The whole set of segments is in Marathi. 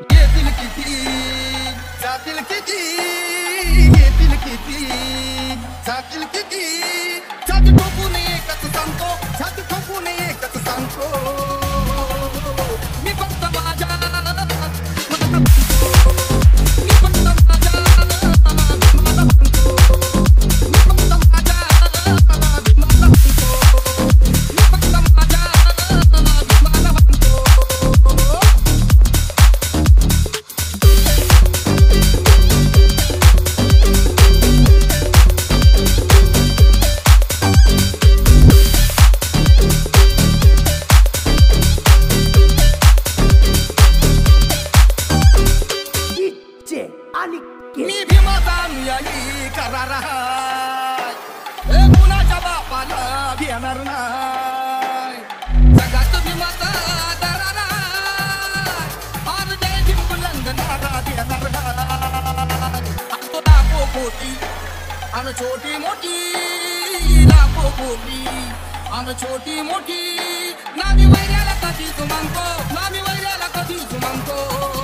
येतील किती जातील किती येतील किती अनुयायी करार कुणाच्या बापाला घेणार नाही? जगात भीमाचा दरार हाय. और जय भीम बुलंदनारा लाखो कोटी आणि छोटी मोठी लाखो कोटी. आणि छोटी मोठी नामी वैऱ्याला कधीच मानतो नामी वैऱ्याला कधीच मानतो.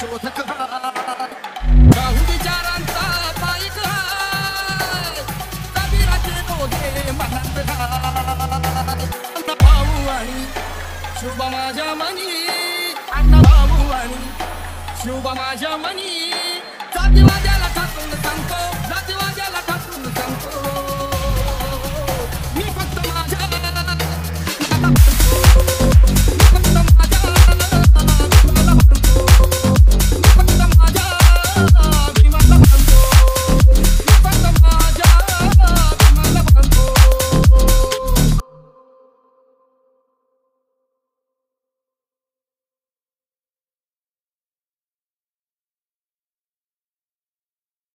शोधक राहू विचारांचा पायक कबीराचे दोघे मनात भाऊ आणि शुभ माझ्या मनी भाऊ आणि शुभ माझ्या मनी. जातीवाद्याला माझ्या